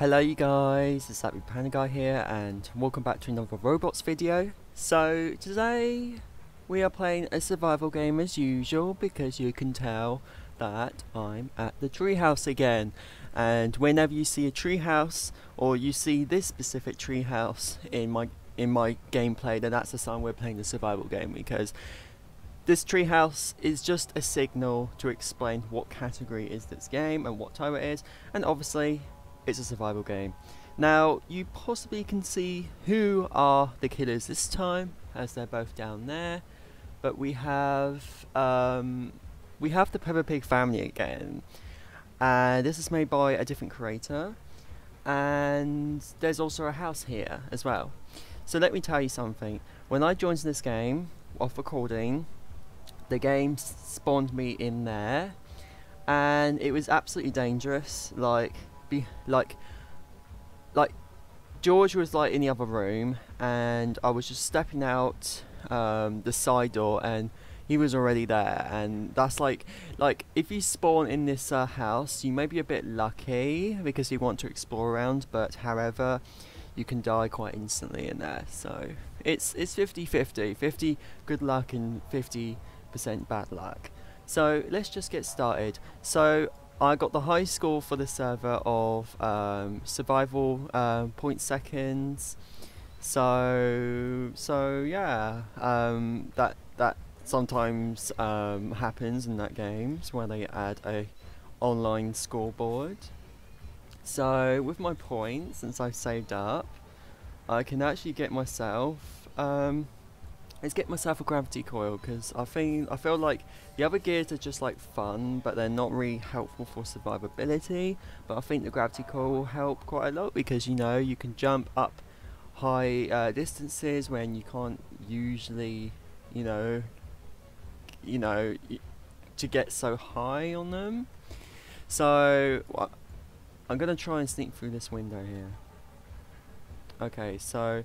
Hello you guys, it's That Blue Panda Guy here and welcome back to another Roblox video. So today we are playing a survival game as usual because you can tell that I'm at the treehouse again. And whenever you see a treehouse or you see this specific treehouse in my in my gameplay then that's the sign we're playing a survival game because this treehouse is just a signal to explain what category is this game and what type it is and obviously it's a survival game. Now, you possibly can see who are the killers this time, as they're both down there. But we have um, we have the Peppa Pig family again, and this is made by a different creator. And there's also a house here as well. So let me tell you something. When I joined this game off recording, the game spawned me in there, and it was absolutely dangerous. Like be like like George was like in the other room and I was just stepping out um, the side door and he was already there and that's like like if you spawn in this uh, house you may be a bit lucky because you want to explore around but however you can die quite instantly in there so it's it's 50 50 50 good luck and 50 percent bad luck. So let's just get started. So I got the high score for the server of um, survival uh, point seconds. So so yeah, um, that that sometimes um, happens in that games where they add a online scoreboard. So with my points, since I've saved up, I can actually get myself is get myself a gravity coil because I think I feel like the other gears are just like fun but they're not really helpful for survivability. But I think the gravity coil will help quite a lot because you know you can jump up high uh, distances when you can't usually you know you know to get so high on them. So I'm gonna try and sneak through this window here. Okay so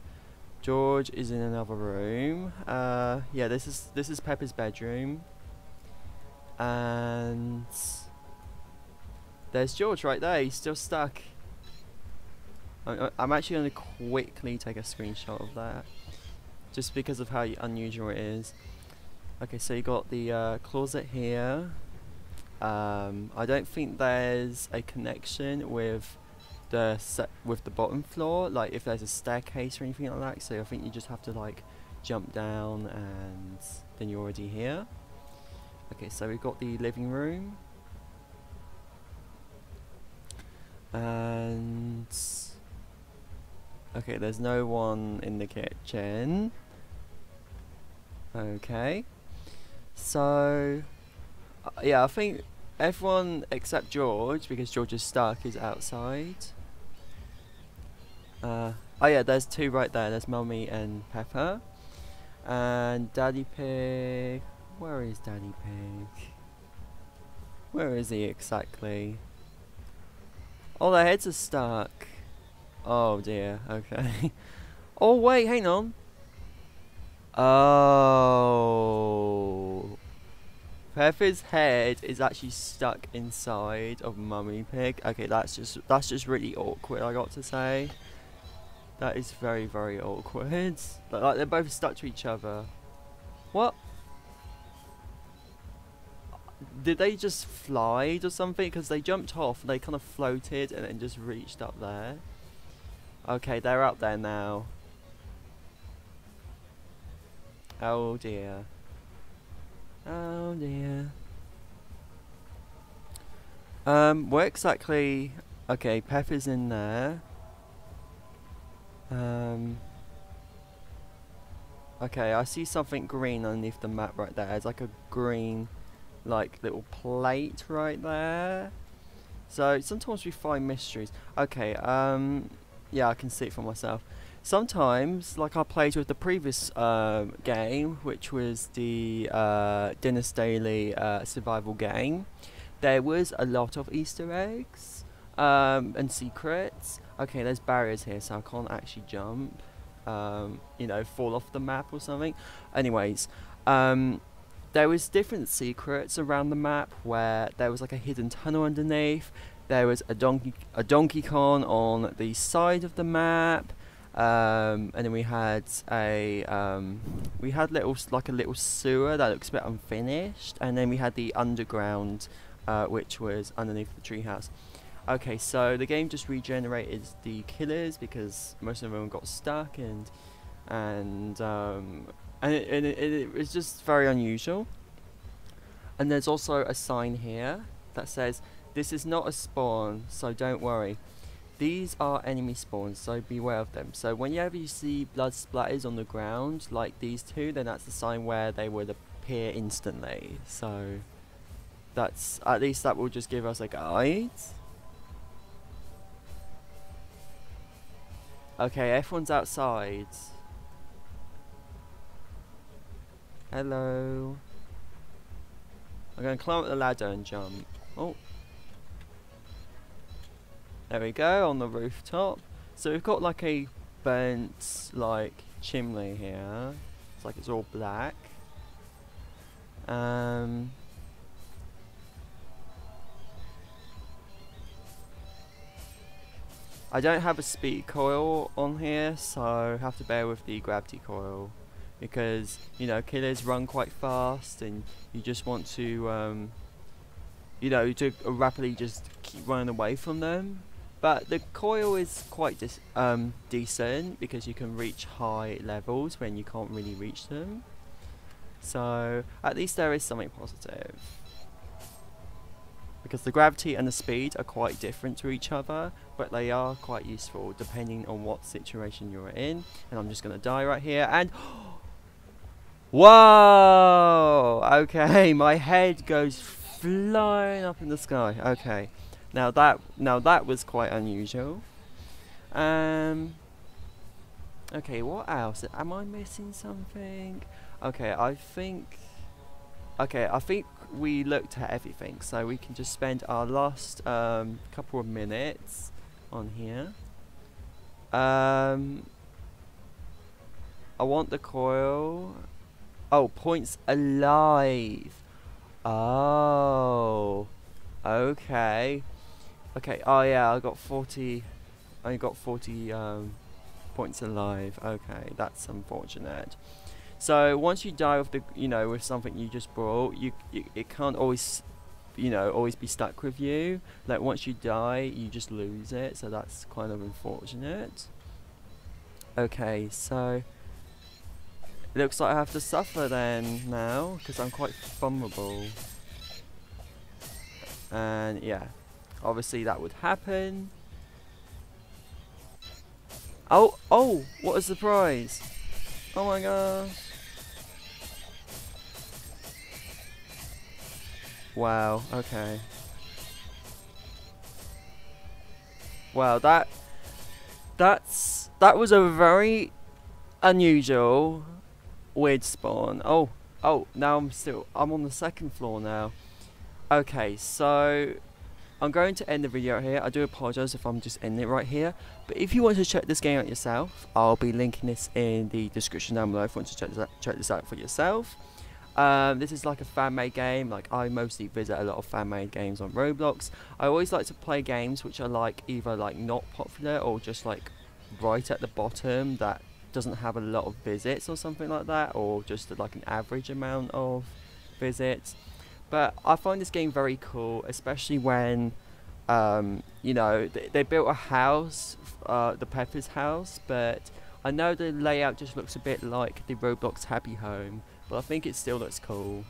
George is in another room. Uh, yeah, this is this is Peppa's bedroom, and there's George right there. He's still stuck. I'm actually going to quickly take a screenshot of that, just because of how unusual it is. Okay, so you got the uh, closet here. Um, I don't think there's a connection with the set with the bottom floor like if there's a staircase or anything like that so I think you just have to like jump down and then you're already here. Okay so we've got the living room. And okay there's no one in the kitchen. Okay. So uh, yeah I think everyone except George because George is stuck is outside uh, oh yeah, there's two right there. There's Mummy and Peppa. And Daddy Pig... Where is Daddy Pig? Where is he exactly? Oh, their heads are stuck. Oh dear, okay. oh wait, hang on. Oh. Peppa's head is actually stuck inside of Mummy Pig. Okay, that's just that's just really awkward. I got to say. That is very, very awkward. like, they're both stuck to each other. What? Did they just fly or something? Because they jumped off, and they kind of floated and then just reached up there. Okay, they're up there now. Oh dear. Oh dear. Um, where exactly... Okay, Peppa's in there. Um, okay, I see something green underneath the map right there. It's like a green, like, little plate right there. So, sometimes we find mysteries. Okay, um, yeah, I can see it for myself. Sometimes, like I played with the previous uh, game, which was the uh, Denis Daily uh, survival game, there was a lot of Easter eggs um, and secrets. Okay, there's barriers here, so I can't actually jump. Um, you know, fall off the map or something. Anyways, um, there was different secrets around the map where there was like a hidden tunnel underneath. there was a donkey a Donkey Kong on the side of the map. Um, and then we had a um, we had little like a little sewer that looks a bit unfinished, and then we had the underground, uh, which was underneath the treehouse. Okay, so the game just regenerated the killers because most of them got stuck and and um, and it, it, it, it was just very unusual. And there's also a sign here that says this is not a spawn, so don't worry. These are enemy spawns, so beware of them. So whenever you see blood splatters on the ground, like these two, then that's the sign where they would appear instantly. So that's at least that will just give us a guide. Okay, everyone's outside. Hello. I'm going to climb up the ladder and jump. Oh. There we go, on the rooftop. So we've got like a burnt, like, chimney here. It's like it's all black. Um... I don't have a speed coil on here, so have to bear with the gravity coil because you know killers run quite fast and you just want to um, you know to rapidly just keep running away from them but the coil is quite um, decent because you can reach high levels when you can't really reach them. So at least there is something positive. Because the gravity and the speed are quite different to each other but they are quite useful depending on what situation you're in. And I'm just gonna die right here and whoa! Okay my head goes flying up in the sky. Okay now that now that was quite unusual. Um okay what else? Am I missing something? Okay I think okay I think we looked at everything so we can just spend our last um, couple of minutes on here. Um, I want the coil. Oh points alive. Oh okay okay oh yeah I got 40 I got 40 um, points alive okay that's unfortunate so once you die with the, you know, with something you just brought, you, you it can't always, you know, always be stuck with you. Like once you die, you just lose it. So that's kind of unfortunate. Okay, so it looks like I have to suffer then now because I'm quite vulnerable. And yeah, obviously that would happen. Oh, oh, what a surprise. Oh my gosh. Wow, okay. Wow, that that's that was a very unusual weird spawn. Oh, oh, now I'm still I'm on the second floor now. Okay, so I'm going to end the video here. I do apologise if I'm just ending it right here. But if you want to check this game out yourself, I'll be linking this in the description down below if you want to check this out, check this out for yourself. Um, this is like a fan-made game. Like I mostly visit a lot of fan-made games on Roblox. I always like to play games which are like either like not popular or just like right at the bottom that doesn't have a lot of visits or something like that, or just like an average amount of visits. But I find this game very cool, especially when, um, you know, they, they, built a house, uh, the Peppa's house, but I know the layout just looks a bit like the Roblox Happy Home, but I think it still looks cool.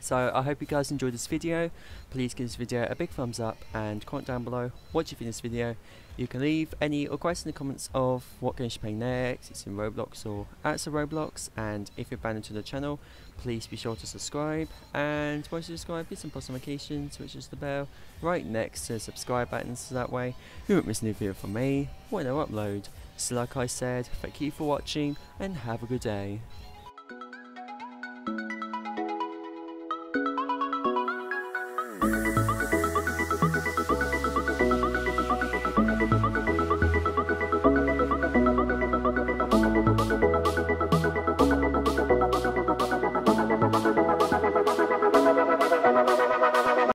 So I hope you guys enjoyed this video. Please give this video a big thumbs up and comment down below what you think of this video. You can leave any requests in the comments of what game you should play next, it's in Roblox or outside Roblox and if you're brand new to the channel please be sure to subscribe and once you subscribe hit some post notifications which is the bell right next to the subscribe button so that way you won't miss a new video from me when I upload. So like I said, thank you for watching and have a good day.